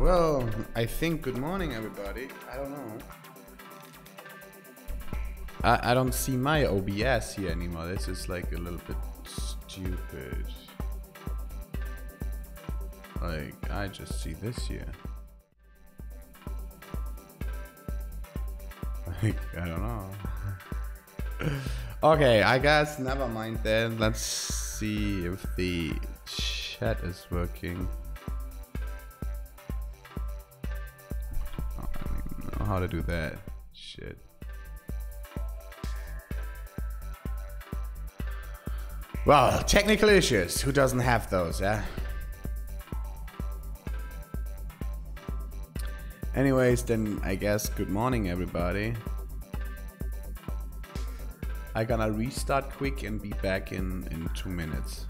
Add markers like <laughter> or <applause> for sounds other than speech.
well, I think good morning, everybody. I don't know. I, I don't see my OBS here anymore. This is like a little bit stupid. Like, I just see this here. Like, I don't know. <laughs> okay, I guess never mind then. Let's see if the chat is working. How to do that. Shit. Well, technical issues. Who doesn't have those, yeah? Anyways, then I guess good morning, everybody. I gonna restart quick and be back in in two minutes.